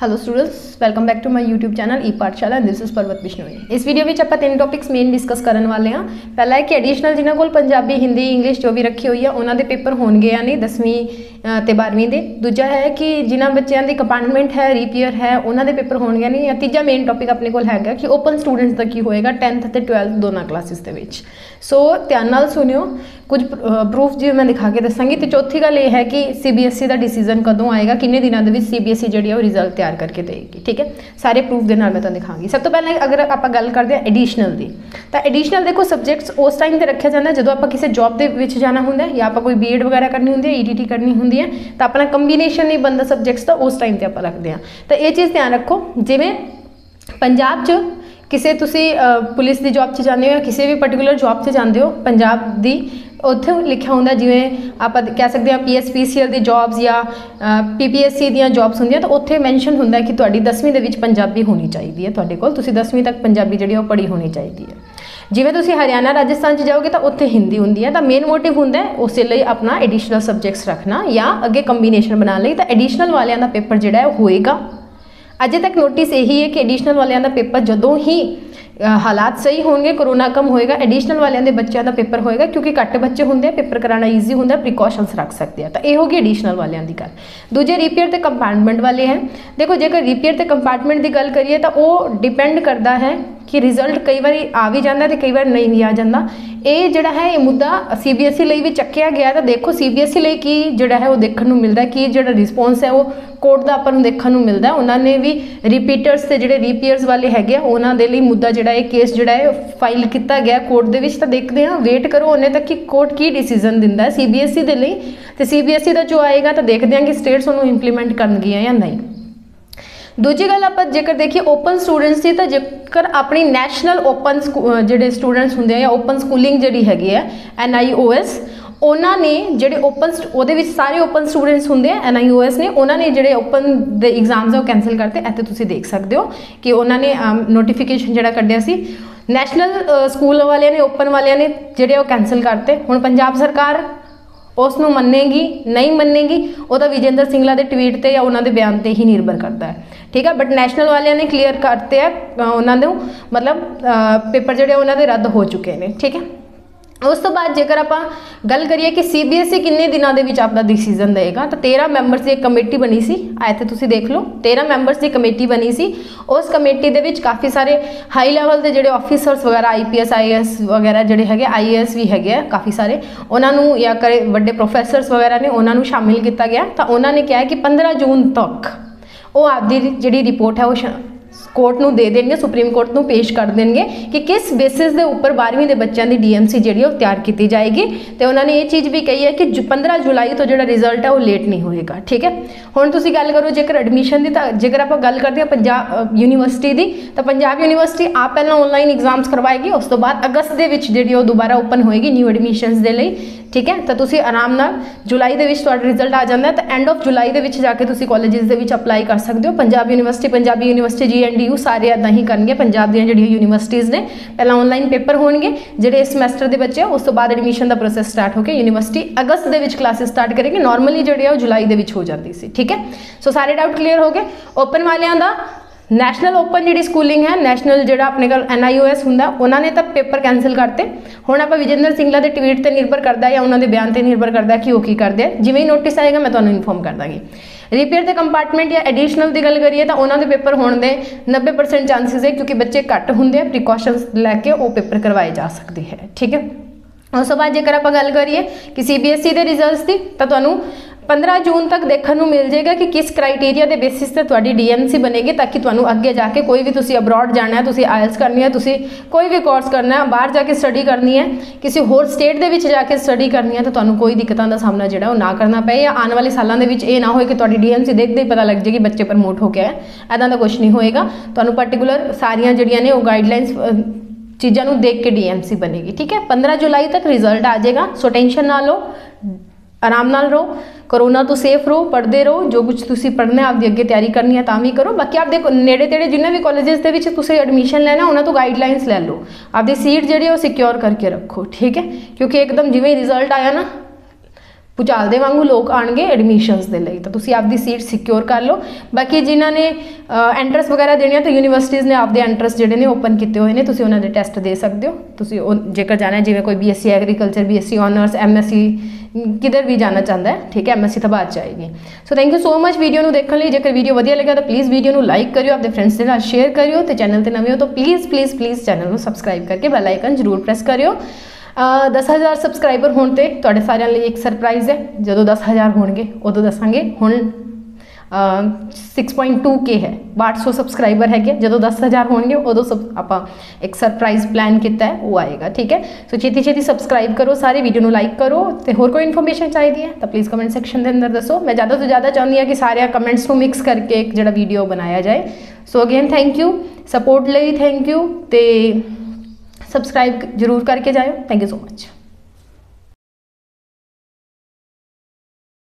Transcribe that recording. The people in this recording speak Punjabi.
Hello students welcome back to my YouTube channel e Pathshala and this is Parvat Bishnoi ਇਸ ਵੀਡੀਓ ਵਿੱਚ ਆਪਾਂ ਤਿੰਨ ਟੌਪਿਕਸ ਮੇਨ ਡਿਸਕਸ ਕਰਨ ਵਾਲੇ ਹਾਂ ਪਹਿਲਾ ਹੈ ਕਿ ਐਡੀਸ਼ਨਲ ਜਿਨ੍ਹਾਂ ਕੋਲ ਪੰਜਾਬੀ ਹਿੰਦੀ ਇੰਗਲਿਸ਼ ਜੋ ਵੀ ਰੱਖੀ ਹੋਈ ਆ ਉਹਨਾਂ ਦੇ ਪੇਪਰ ਹੋਣਗੇ ਜਾਂ ਨਹੀਂ 10ਵੀਂ ਅ, ਤੇ 12ਵੀਂ ਦੇ ਦੂਜਾ ਹੈ ਕਿ ਜਿਨ੍ਹਾਂ ਬੱਚਿਆਂ ਦੀ ਕੰਪਾਰਟਮੈਂਟ ਹੈ ਰੀਪੀਅਰ ਹੈ ਉਹਨਾਂ ਦੇ ਪੇਪਰ ਹੋਣਗੇ ਜਾਂ ਨਹੀਂ ਜਾਂ ਤੀਜਾ ਮੇਨ ਟੌਪਿਕ ਆਪਣੇ ਕੋਲ ਹੈਗਾ ਕਿ ਓਪਨ ਸਟੂਡੈਂਟਸ ਦਾ ਕੀ ਹੋਏਗਾ 10th ਤੇ 12th ਦੋਨਾਂ ਕਲਾਸਿਸ ਦੇ ਵਿੱਚ ਸੋ ਧਿਆਨ ਨਾਲ ਸੁਣਿਓ ਕੁਝ ਪ੍ਰੂਫ ਜਿਵੇਂ ਮੈਂ ਦਿਖਾ ਕੇ ਦੱਸਾਂਗੀ ਤੇ ਚੌਥੀ ਗੱਲ ਇਹ ਹੈ ਕਿ ਸੀਬੀਐਸਈ ਦਾ ਡਿਸੀਜਨ ਕਦੋਂ ਆਏਗਾ ਕਿੰਨੇ ਦਿਨਾਂ ਦੇ ਵਿੱਚ ਸੀਬੀਐਸਈ ਜਿਹੜੀ ਆ ਉਹ ਰਿਜ਼ਲਟ ਤਿਆਰ ਕਰਕੇ ਦੇਗੀ ਠੀਕ ਹੈ ਸਾਰੇ ਪ੍ਰੂਫ ਦੇ ਨਾਲ ਮੈਂ ਤੁਹਾਨੂੰ ਦਿਖਾਵਾਂਗੀ ਸਭ ਤੋਂ ਪਹਿਲਾਂ ਅਗਰ ਆਪਾਂ ਗੱਲ ਕਰਦੇ ਹਾਂ ਐਡੀਸ਼ਨਲ ਦੀ ਤਾਂ ਐਡੀਸ਼ਨਲ ਦੇਖੋ ਸਬਜੈਕਟਸ ਉਸ ਟਾਈਮ ਤੇ ਰੱਖਿਆ ਜਾਂਦਾ ਜਦੋਂ ਆਪਾਂ ਕਿਸੇ ਜੌਬ ਦੇ ਵਿੱਚ ਜਾਣਾ ਹੁੰਦਾ ਹੈ ਜਾਂ ਆਪਾਂ ਕੋਈ ਬੀਐਡ ਵਗੈਰਾ ਕਰਨੀ ਹੁੰਦੀ ਹੈ ਈਡੀਟੀ ਕਰਨੀ ਹੁੰਦੀ ਹੈ ਤਾਂ ਆਪਣਾ ਕੰਬੀਨੇਸ਼ਨ ਨਹੀਂ ਬੰਦਾ ਸਬਜੈਕਟਸ ਦਾ ਉਸ ਟਾਈਮ ਤੇ ਆਪਾਂ ਰੱਖਦੇ ਹਾਂ ਤਾਂ ਇਹ ਚੀਜ਼ ਧਿਆਨ ਰੱਖੋ ਜਿਵੇਂ ਪੰਜਾਬ 'ਚ ਕਿਸੇ ਤੁਸੀਂ ਅ, ਪੁਲਿਸ ਦੀ ਜੌਬ 'ਚ ਜਾਂਦੇ ਹੋ ਜਾਂ ਕਿਸੇ ਵੀ ਪਾਰਟਿਕੂਲਰ ਜੌਬ 'ਚ ਜਾਂਦੇ ਹੋ ਪੰਜਾਬ ਦੀ ਉੱਥੇ ਲਿਖਿਆ ਹੁੰਦਾ ਜਿਵੇਂ ਆਪਾਂ ਕਹਿ ਸਕਦੇ ਹਾਂ ਪੀਐਸਪੀਸੀਐਲ ਦੀ ਜੌਬਸ ਜਾਂ ਪੀਪੀਐਸਸੀ ਦੀਆਂ ਜੌਬਸ ਹੁੰਦੀਆਂ, ਤਾਂ ਉੱਥੇ ਮੈਂਸ਼ਨ ਹੁੰਦਾ ਕਿ ਤੁਹਾਡੀ 10ਵੀਂ ਦੇ ਵਿੱਚ ਪੰਜਾਬੀ ਹੋਣੀ ਚਾਹੀਦੀ ਹੈ ਤੁਹਾਡੇ ਕੋਲ। ਤੁਸੀਂ 10ਵੀਂ ਤੱਕ ਪੰਜਾਬੀ ਜਿਹੜੀ ਉਹ ਪੜ੍ਹੀ ਹੋਣੀ ਚਾਹੀਦੀ ਹੈ। ਜਿਵੇਂ ਤੁਸੀਂ ਹਰਿਆਣਾ, ਰਾਜਸਥਾਨ 'ਚ ਜਾਓਗੇ, ਤਾਂ ਉੱਥੇ ਹਿੰਦੀ ਹੁੰਦੀ ਹੈ। ਤਾਂ ਮੇਨ ਮੋਟਿਵ ਹੁੰਦਾ ਉਸੇ ਲਈ ਆਪਣਾ ਐਡੀਸ਼ਨਲ ਸਬਜੈਕਟਸ ਰੱਖਣਾ ਜਾਂ ਅੱਗੇ ਕੰਬੀਨੇਸ਼ਨ ਬਣਾਉਣ ਲਈ, ਤਾਂ ਐਡੀਸ਼ਨਲ ਵਾਲਿਆਂ ਦਾ ਪੇਪਰ ਜਿਹੜਾ ਹੈ ਉਹ ਹੋਏਗਾ। ਅਜੇ ਤੱਕ ਨੋਟਿਸ ਇਹੀ ਹੈ ਕਿ ਐਡੀਸ਼ਨਲ ਵਾਲਿਆਂ ਦਾ ਪੇਪਰ ਜਦੋਂ ਹੀ ਹਾਲਾਤ ਸਹੀ ਹੋਣਗੇ ਕਰੋਨਾ ਕਮ ਹੋਏਗਾ ਐਡੀਸ਼ਨਲ ਵਾਲਿਆਂ ਦੇ ਬੱਚਿਆਂ ਦਾ ਪੇਪਰ ਹੋਏਗਾ, ਕਿਉਂਕਿ ਘੱਟ ਬੱਚੇ ਹੁੰਦੇ ਆ, ਪੇਪਰ ਕਰਾਉਣਾ ਈਜ਼ੀ ਹੁੰਦਾ ਪ੍ਰੀਕਾਸ਼ਨਸ ਰੱਖ ਸਕਦੇ ਆ। ਤਾਂ ਇਹ ਹੋ ਗਈ ਐਡੀਸ਼ਨਲ ਵਾਲਿਆਂ ਦੀ ਗੱਲ। ਦੂਜੇ ਰੀਪੇਅਰ ਤੇ ਕੰਪਾਰਟਮੈਂਟ ਵਾਲੇ ਹੈ। ਦੇਖੋ, ਜੇਕਰ ਰੀਪੇਅਰ ਤੇ ਕੰਪਾਰਟਮੈਂਟ ਦੀ ਗੱਲ ਕਰੀਏ ਤਾਂ ਉਹ ਡਿਪੈਂਡ ਕਰਦਾ ਹੈ ਕਿ ਰਿਜ਼ਲਟ ਕਈ ਵਾਰੀ ਆ ਵੀ ਜਾਂਦਾ ਤੇ ਕਈ ਵਾਰ ਨਹੀਂ ਵੀ ਆ ਜਾਂਦਾ। ਇਹ ਜਿਹੜਾ ਹੈ, ਇਹ ਮੁੱਦਾ ਸੀਬੀਐਸਈ ਲਈ ਵੀ ਚੱਕਿਆ ਗਿਆ ਤਾਂ ਦੇਖੋ ਸੀਬੀਐਸਈ ਲਈ ਕੀ ਜਿਹੜਾ ਹੈ, ਉਹ ਦੇਖਣ ਨੂੰ ਮਿਲਦਾ ਕਿ ਜਿਹੜਾ ਰਿਸਪੌਂਸ ਹੈ, ਉਹ ਕੋਰਟ ਦਾ ਆਪਾਂ ਨੂੰ ਦੇਖਣ ਨੂੰ ਮਿਲਦਾ ਉਹਨਾਂ ਨੇ ਵੀ ਰਿਪੀਟਰਸ ਤੇ ਜਿਹੜੇ ਰੀਪੀਅਰਸ ਵਾਲੇ ਹੈਗੇ ਆ, ਉਹਨਾਂ ਦੇ ਲਈ ਮੁੱਦਾ ਜਿਹੜਾ ਇਹ ਕੇਸ ਜਿਹੜਾ ਹੈ ਫਾਈਲ ਕੀਤਾ ਗਿਆ ਕੋਰਟ ਦੇ ਵਿੱਚ। ਤਾਂ ਦੇਖਦੇ ਹਾਂ ਵੇਟ ਕਰੋ, ਉਹਨੇ ਤੱਕ ਕਿ ਕੋਰਟ ਕੀ ਡਿਸੀਜਨ ਦਿੰਦਾ ਹੈ ਸੀਬੀਐਸਈ ਦੇ ਲਈ। ਤੇ ਸੀਬੀਐਸਈ ਦਾ ਜੋ ਆਏਗਾ, ਤਾਂ ਦੇਖਦੇ ਹਾਂ ਕਿ ਸਟੇਟਸ ਉਹਨੂੰ ਇੰਪਲੀਮੈਂਟ ਕਰਨਗੀਆਂ ਜਾਂ ਨਹੀਂ। ਦੂਜੀ ਗੱਲ ਆਪਾਂ ਜੇਕਰ ਦੇਖੀਏ ਓਪਨ ਸਟੂਡੈਂਟਸ ਦੀ, ਤਾਂ ਜੇਕਰ ਆਪਣੀ ਨੈਸ਼ਨਲ ਓਪਨ ਜਿਹੜੇ ਸਟੂਡੈਂਟਸ ਹੁੰਦੇ ਆ ਜਾਂ ਓਪਨ ਸਕੂਲਿੰਗ ਜਿਹੜੀ ਹੈਗੀ ਹੈ ਐਨਆਈਓਐਸ ਉਹਨਾਂ ਨੇ ਜਿਹੜੇ ਓਪਨ ਉਹਦੇ ਵਿੱਚ ਸਾਰੇ ਓਪਨ ਸਟੂਡੈਂਟਸ ਹੁੰਦੇ ਆ ਐਨਆਈਓਐਸ ਨੇ, ਉਹਨਾਂ ਨੇ ਜਿਹੜੇ ਓਪਨ ਦੇ ਐਗਜ਼ਾਮਸ ਆ, ਉਹ ਕੈਨਸਲ ਕਰਤੇ। ਇੱਥੇ ਤੁਸੀਂ ਦੇਖ ਸਕਦੇ ਹੋ ਕਿ ਉਹਨਾਂ ਨੇ ਨੋਟੀਫਿਕੇਸ਼ਨ ਜਿਹੜਾ ਕੱਢਿਆ ਸੀ ਨੈਸ਼ਨਲ ਸਕੂਲ ਵਾਲਿਆਂ ਨੇ ਓਪਨ ਵਾਲਿਆਂ ਨੇ ਜਿਹੜੇ ਉਹ ਕੈਨਸਲ ਕਰਤੇ। ਹੁਣ ਪੰਜਾਬ ਸਰਕਾਰ ਉਸ ਨੂੰ ਮੰਨੇਗੀ, ਨਹੀਂ ਮੰਨੇਗੀ, ਉਹ ਤਾਂ ਵਿਜੇਂਦਰ ਸਿੰਗਲਾ ਦੇ ਟਵੀਟ ਤੇ ਜਾਂ ਉਹਨਾਂ ਦੇ ਬਿਆਨ ਤੇ ਹੀ ਨਿਰਭਰ ਕਰਦਾ ਹੈ। ਠੀਕ ਹੈ ਬਟ ਨੈਸ਼ਨਲ ਵਾਲਿਆਂ ਨੇ ਕਲੀਅਰ ਕਰਤੇ ਆ ਉਹਨਾਂ ਨੂੰ, ਮਤਲਬ ਪੇਪਰ ਜਿਹੜੇ ਉਹਨਾਂ ਦੇ ਰੱਦ ਹੋ ਚੁੱਕੇ ਨੇ, ਠੀਕ ਹੈ ਉਸ ਤੋਂ ਬਾਅਦ ਜੇਕਰ ਆਪਾਂ ਗੱਲ ਕਰੀਏ ਕਿ ਸੀਬੀਐਸਈ ਕਿੰਨੇ ਦਿਨਾਂ ਦੇ ਵਿੱਚ ਆਪਦਾ ਡਿਸੀਜਨ ਦੇਗਾ ਤਾਂ 13 ਮੈਂਬਰਸ ਦੀ ਇੱਕ ਕਮੇਟੀ ਬਣੀ ਸੀ ਆ ਇੱਥੇ ਤੁਸੀਂ ਦੇਖ ਲਓ 13 ਮੈਂਬਰਸ ਦੀ ਕਮੇਟੀ ਬਣੀ ਸੀ। ਉਸ ਕਮੇਟੀ ਦੇ ਵਿੱਚ ਕਾਫੀ ਸਾਰੇ ਹਾਈ ਲੈਵਲ ਦੇ ਜਿਹੜੇ ਆਫੀਸਰਸ ਵਗੈਰਾ ਆਈਪੀਐਸ ਆਈਐਸ ਵਗੈਰਾ ਜਿਹੜੇ ਹੈਗੇ ਆਈਏਐਸ ਵੀ ਹੈਗੇ ਆ, ਕਾਫੀ ਸਾਰੇ, ਉਹਨਾਂ ਨੂੰ ਜਾਂ ਕਰੇ ਵੱਡੇ ਪ੍ਰੋਫੈਸਰਸ ਵਗੈਰਾ ਨੇ ਉਹਨਾਂ ਨੂੰ ਸ਼ਾਮਿਲ ਕੀਤਾ ਗਿਆ। ਤਾਂ ਉਹਨਾਂ ਨੇ ਕਿਹਾ ਕਿ 15 ਜੂਨ ਤੱਕ ਉਹ ਆਪਦੀ ਜਿਹੜੀ ਰਿਪੋਰਟ ਹੈ ਉਹ ਸ਼- ਕੋਰਟ ਨੂੰ ਦੇ ਦੇਣਗੇ, ਸੁਪਰੀਮ ਕੋਰਟ ਨੂੰ ਪੇਸ਼ ਕਰ ਦੇਣਗੇ ਕਿ ਕਿਸ ਬੇਸਿਸ ਦੇ ਉੱਪਰ 12ਵੀਂ ਦੇ ਬੱਚਿਆਂ ਦੀ ਡੀਐਮਸੀ ਜਿਹੜੀ ਉਹ ਤਿਆਰ ਕੀਤੀ ਜਾਏਗੀ। ਤੇ ਉਹਨਾਂ ਨੇ ਇਹ ਚੀਜ਼ ਵੀ ਕਹੀ ਹੈ ਕਿ ਜੁ- 15 ਜੁਲਾਈ ਤੋਂ ਜਿਹੜਾ ਰਿਜ਼ਲਟ ਹੈ ਉਹ ਲੇਟ ਨਹੀਂ ਹੋਏਗਾ, ਠੀਕ ਹੈ? ਹੁਣ ਤੁਸੀਂ ਗੱਲ ਕਰੋ, ਜੇਕਰ ਐਡਮਿਸ਼ਨ ਦੀ ਤਾਂ ਜੇਕਰ ਆਪਾਂ ਗੱਲ ਕਰਦੇ ਹਾਂ ਪੰਜਾਬ ਯੂਨੀਵਰਸਿਟੀ ਦੀ, ਤਾਂ ਪੰਜਾਬ ਯੂਨੀਵਰਸਿਟੀ ਆ ਪਹਿਲਾਂ ਆਨਲਾਈਨ ਐਗਜ਼ਾਮਸ ਕਰਵਾਏਗੀ, ਉਸ ਤੋਂ ਬਾਅਦ ਅਗਸਤ ਦੇ ਵਿੱਚ ਜਿਹੜੀ ਉਹ ਦੁਬਾਰਾ ਓਪਨ ਹੋਏਗੀ ਨਿਊ ਐਡਮਿਸ਼ਨਸ ਦੇ ਲਈ, ਠੀਕ ਹੈ? ਤਾਂ ਤੁਸੀਂ ਆਰਾਮ ਨਾਲ ਜੁਲਾਈ ਦੇ ਵਿੱਚ ਤੁਹਾਡਾ ਰਿਜ਼ਲਟ ਆ ਜਾਂਦਾ ਤਾਂ ਐਂਡ ਆਫ ਜੁਲਾਈ ਦੇ ਵਿੱਚ ਜਾ ਕੇ ਤੁਸੀਂ ਕਾਲਜਸ ਦੇ ਵਿੱਚ ਅਪਲਾਈ ਕਰ ਸਕਦੇ ਹੋ। Punjab university Punjabi university G and U ਸਾਰੇ ਇਦਾਂ ਹੀ ਕਰਨਗੇ ਪੰਜਾਬ ਦੀਆਂ ਜਿਹੜੀਆਂ ਯੂਨੀਵਰਸਿਟੀਜ਼ ਨੇ ਪਹਿਲਾਂ ਆਨਲਾਈਨ ਪੇਪਰ ਹੋਣਗੇ ਜਿਹੜੇ ਇਸ ਸਮੈਸਟਰ ਦੇ ਬੱਚੇ ਆ, ਉਸ ਤੋਂ ਬਾਅਦ ਐਡਮਿਸ਼ਨ ਦਾ ਪ੍ਰੋਸੈਸ ਸਟਾਰਟ ਹੋ ਕੇ ਯੂਨੀਵਰਸਿਟੀ ਅਗਸਤ ਦੇ ਵਿੱਚ ਕਲਾਸਿਸ ਸਟਾਰਟ ਕਰੇਗੀ ਨਾਰਮਲੀ ਜਿਹੜੇ ਆ ਉਹ ਜੁਲਾਈ ਦੇ ਵਿੱਚ ਹੋ ਜਾਂਦੀ ਸੀ ਠੀਕ ਹੈ? ਸੋ ਸਾਰੇ ਡਾਊਟ ਕਲੀਅਰ ਹੋ ਗਏ? ਓਪਨ ਵਾਲਿਆਂ ਦਾ ਨੈਸ਼ਨਲ ਓਪਨ ਜਿਹੜੀ ਸਕੂਲਿੰਗ ਹੈ ਨੈਸ਼ਨਲ ਜਿਹੜਾ ਆਪਣੇ ਕੋਲ ਐਨਆਈਓਐਸ ਹੁੰਦਾ, ਉਹਨਾਂ ਨੇ ਤਾਂ ਪੇਪਰ ਕੈਨਸਲ ਕਰਤੇ। ਹੁਣ ਆਪਾਂ ਵਿਜੇਂਦਰ ਸਿੰਗਲਾ ਦੇ ਟਵੀਟ ਤੇ ਨਿਰਭਰ ਕਰਦਾ ਜਾਂ ਉਹਨਾਂ ਦੇ ਬਿਆਨ ਤੇ ਨਿਰਭਰ ਕਰਦਾ ਕਿ ਉਹ ਕੀ ਕਰਦੇ ਆ। ਜਿਵੇਂ ਹੀ ਨੋਟਿਸ ਆਏਗਾ, ਮੈਂ ਤੁਹਾਨੂੰ ਇਨਫੋਰਮ ਕਰ ਦਾਂਗੀ। ਰਿਪੇਅਰ ਦੇ ਕੰਪਾਰਟਮੈਂਟ ਜਾਂ ਐਡੀਸ਼ਨਲ ਦੀ ਗੱਲ ਕਰੀਏ ਤਾਂ ਉਹਨਾਂ ਦੇ ਪੇਪਰ ਹੋਣ ਦੇ 90% ਚਾਂਸਸ ਹੈ, ਕਿਉਂਕਿ ਬੱਚੇ ਘੱਟ ਹੁੰਦੇ ਆ ਪ੍ਰੀਕਾਸ਼ਨਸ ਲੈ ਕੇ ਉਹ ਪੇਪਰ ਕਰਵਾਏ ਜਾ ਸਕਦੇ ਹੈ। ਠੀਕ ਹੈ? ਉਸ ਤੋਂ ਬਾਅਦ ਜੇਕਰ ਆਪਾਂ ਗੱਲ ਕਰੀਏ ਕਿ ਸੀਬੀਐਸਈ ਦੇ ਰਿਜ਼ਲਟਸ ਦੀ, ਤਾਂ ਤੁਹਾਨੂੰ 15 ਜੂਨ ਤੱਕ ਦੇਖਣ ਨੂੰ ਮਿਲ ਜਾਏਗਾ ਕਿ ਕਿਸ ਕ੍ਰਾਈਟੇਰੀਆ ਦੇ ਬੇਸਿਸ ਤੇ ਤੁਹਾਡੀ ਡੀਐਮਸੀ ਬਣੇਗੀ ਤਾਂ ਕਿ ਤੁਹਾਨੂੰ ਅੱਗੇ ਜਾ ਕੇ ਕੋਈ ਵੀ ਤੁਸੀਂ ਅਬਰੋਡ ਜਾਣਾ ਹੈ, ਤੁਸੀਂ ਆਇਲਸ ਕਰਨੀ ਹੈ, ਤੁਸੀਂ ਕੋਈ ਵੀ ਕੋਰਸ ਕਰਨਾ ਹੈ, ਬਾਹਰ ਜਾ ਕੇ ਸਟੱਡੀ ਕਰਨੀ ਹੈ, ਕਿਸੇ ਹੋਰ ਸਟੇਟ ਦੇ ਵਿੱਚ ਜਾ ਕੇ ਸਟੱਡੀ ਕਰਨੀ ਹੈ ਤਾਂ ਤੁਹਾਨੂੰ ਕੋਈ ਦਿੱਕਤਾਂ ਦਾ ਸਾਹਮਣਾ ਜਿਹੜਾ ਉਹ ਨਾ ਕਰਨਾ ਪਏ ਜਾਂ ਆਉਣ ਵਾਲੇ ਸਾਲਾਂ ਦੇ ਵਿੱਚ ਇਹ ਨਾ ਹੋਏ ਕਿ ਤੁਹਾਡੀ ਡੀਐਮਸੀ ਦੇਖਦੇ ਹੀ ਪਤਾ ਲੱਗ ਜਾਏਗੀ ਬੱਚੇ ਪ੍ਰਮੋਟ ਹੋ ਕੇ ਆਏ ਐਦਾਂ ਦਾ ਕੁਝ ਨਹੀਂ ਹੋਏਗਾ। ਤੁਹਾਨੂੰ ਪਾਰਟਿਕੂਲਰ ਸਾਰੀਆਂ ਜਿਹੜੀਆਂ ਨੇ ਉਹ ਗਾਈਡਲਾਈਨਸ ਚੀਜ਼ਾਂ ਨੂੰ ਦੇਖ ਕੇ ਡੀਐਮਸੀ ਬਣੇਗੀ, ਠੀਕ ਹੈ? 15 ਜੁਲਾਈ ਤੱਕ ਰਿਜ਼ਲਟ ਆ ਜਾਏਗਾ। ਸੋ ਟੈਨਸ਼ਨ ਨਾ ਲਓ। ਆਰਾਮ ਨਾਲ ਰਹੋ ਕਰੋਨਾ ਤੋਂ ਸੇਫ ਰਹੋ, ਪੜ੍ਹਦੇ ਰਹੋ, ਜੋ ਕੁਝ ਤੁਸੀਂ ਪੜ੍ਹਨਾ ਆਪਦੀ ਅੱਗੇ ਤਿਆਰੀ ਕਰਨੀ ਹੈ ਤਾਂ ਵੀ ਕਰੋ। ਬਾਕੀ ਆਪਦੇ ਕੋ- ਨੇੜੇ ਤੇੜੇ ਜਿੰਨੇ ਵੀ ਕਾਲਜਸ ਦੇ ਵਿੱਚ ਤੁਸੀਂ ਐਡਮਿਸ਼ਨ ਲੈਣਾ, ਉਹਨਾਂ ਤੋਂ ਗਾਈਡਲਾਈਨਸ ਲੈ ਲਓ। ਆਪਦੀ ਸੀਟ ਜਿਹੜੀ ਉਹ ਸਿਕਿਉਰ ਕਰਕੇ ਰੱਖੋ, ਠੀਕ ਹੈ? ਕਿਉਂਕਿ ਇੱਕਦਮ ਜਿਵੇਂ ਰਿਜ਼ਲਟ ਆਇਆ ਨਾ ਭੁਚਾਲ ਦੇ ਵਾਂਗੂ ਲੋਕ ਆਣਗੇ ਐਡਮਿਸ਼ਨਸ ਦੇ ਲਈ। ਤਾਂ ਤੁਸੀਂ ਆਪਦੀ ਸੀਟ ਸਿਕਿਉਰ ਕਰ ਲਓ। ਬਾਕੀ ਜਿਨ੍ਹਾਂ ਨੇ ਐਂਟਰੈਂਸ ਵਗੈਰਾ ਦੇਣੀ ਆ, ਤਾਂ ਯੂਨੀਵਰਸਿਟੀਜ਼ ਨੇ ਆਪਦੇ ਐਂਟਰੈਂਸ ਜਿਹੜੇ ਨੇ ਓਪਨ ਕੀਤੇ ਹੋਏ ਨੇ, ਤੁਸੀਂ ਉਹਨਾਂ ਦੇ ਟੈਸਟ ਦੇ ਸਕਦੇ ਹੋ। ਤੁਸੀਂ ਉਹ ਜੇਕਰ ਜਾਣਾ ਜਿਵੇਂ ਕੋਈ BSc agriculture BSc honours MSc ਕਿਧਰ ਵੀ ਜਾਣਾ ਚਾਹੁੰਦਾ ਹੈ ਠੀਕ ਹੈ ਐਮਐਸਸੀ ਤਾਂ ਬਾਅਦ ਚ ਆਏਗੀ। So thank you so much video ਨੂੰ ਦੇਖਣ ਲਈ। ਜੇਕਰ ਵੀਡੀਓ ਵਧੀਆ ਲੱਗਾ ਤਾਂ ਪਲੀਜ਼ ਵੀਡੀਓ ਨੂੰ ਲਾਈਕ ਕਰਿਓ ਆਪਣੇ ਫਰੈਂਡਸ ਦੇ ਨਾਲ ਸ਼ੇਅਰ ਕਰਿਓ ਤੇ ਚੈਨਲ ਤੇ ਨਵੇਂ ਹੋ ਤਾਂ ਪਲੀਜ਼ ਪਲੀਜ਼ ਪਲੀਜ਼ ਚੈਨਲ ਨੂੰ ਸਬਸਕ੍ਰਾਈਬ ਕਰਕੇ ਬੈਲ ਆਈਕਨ ਜ਼ਰੂਰ ਪ੍ਰੈਸ ਕਰਿਓ। ਅ, 10000 ਸਬਸਕ੍ਰਾਈਬਰ ਹੋਣ ਤੇ ਤੁਹਾਡੇ ਸਾਰਿਆਂ ਲਈ ਇੱਕ ਸਰਪ੍ਰਾਈਜ਼ ਹੈ। ਜਦੋਂ 10000 ਹੋਣਗੇ ਉਦੋਂ ਦੱਸਾਂਗੇ ਹੁਣ 6.2k ਹੈ 800 ਸਬਸਕ੍ਰਾਈਬਰ ਹੈਗੇ ਜਦੋਂ 10000 ਹੋਣਗੇ ਉਦੋਂ ਸਭ ਆਪਾਂ ਇੱਕ ਸਰਪ੍ਰਾਈਜ਼ ਪਲਾਨ ਕੀਤਾ ਹੈ ਉਹ ਆਏਗਾ ਠੀਕ ਹੈ ਸੋ ਛੇਤੀ ਛੇਤੀ ਸਬਸਕ੍ਰਾਈਬ ਕਰੋ ਸਾਰੇ ਵੀਡੀਓ ਨੂੰ ਲਾਈਕ ਕਰੋ ਤੇ ਹੋਰ ਕੋਈ ਇਨਫੋਰਮੇਸ਼ਨ ਚਾਹੀਦੀ ਹੈ ਤਾਂ ਪਲੀਜ਼ ਕਮੈਂਟ ਸੈਕਸ਼ਨ ਦੇ ਅੰਦਰ ਦੱਸੋ ਮੈਂ ਜ਼ਿਆਦਾ ਤੋਂ ਜ਼ਿਆਦਾ ਚਾਹੁੰਦੀ ਹਾਂ ਕਿ ਸਾਰੇ ਕਮੈਂਟਸ ਨੂੰ ਮਿਕਸ ਕਰਕੇ ਇੱਕ ਜਿਹੜਾ ਵੀਡੀਓ ਬਣਾਇਆ ਜਾਏ so again thank you support ਲਈ ਥੈਂਕ ਯੂ ਤੇ ਸਬਸਕ੍ਰਾਈਬ ਜ਼ਰੂਰ ਕਰਕੇ ਜਾਇਓ ਥੈਂਕ ਯੂ ਸੋ ਮਚ